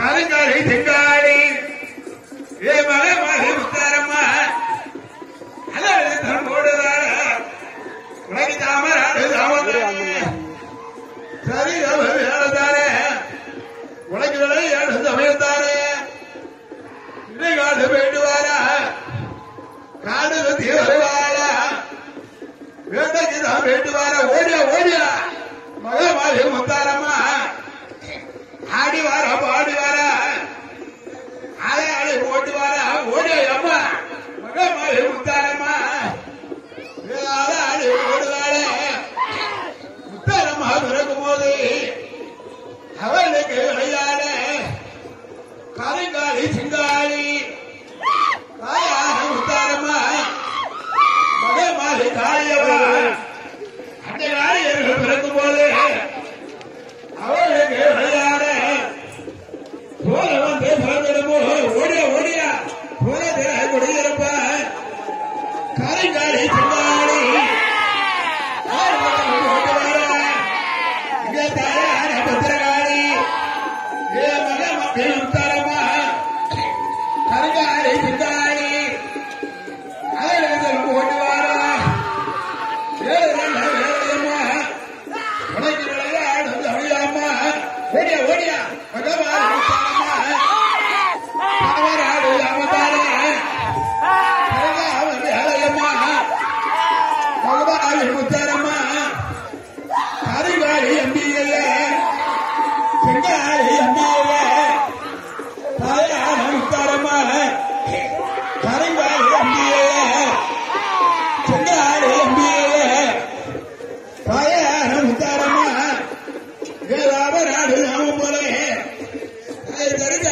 கருங்காலி செங்காலி ஏ மக மக முத்தாரம்மா. அதான் போடுதார. உனக்கு தாமர தாமதானே சரி வேலைதானே உனக்கு விளையாடு சமயத்தானே இன்னைக்கு வேண்டுவாரா? காடு வத்தி வருவாரா வேட்டைக்கு தான் வேண்டுவாரா? ஓடியா ஓடியா. மக மக முத்தாரம்மா ஆளை ஆளை முத்தாரம்மா பிறக்கும் போது அவளுக்கு விளையாட கருங்காலி சிங்காளி தாயான முத்தாரம்மா மகமாலி காளியவா அந்த காளியர்கள் பிறக்கும் போது அவளுக்கு விளையாட போல வந்து ஓடியா ஓடியா போல குடியிருப்ப கருங்காலி சிங்காளி இங்க தாயான பத்திரகாளி ஏ மக மக்கள் உத்தாரமா தாய் முத்தாரம்மா அறிவாளி அம்பிகைய. செங்காளி அம்பிகைய. தாயான முத்தாரம்மா அறிவாளி அம்பிகைய. செங்காளி அம்பிகைய. தாயான முத்தாரம்மா வேளாவ நாடு நாம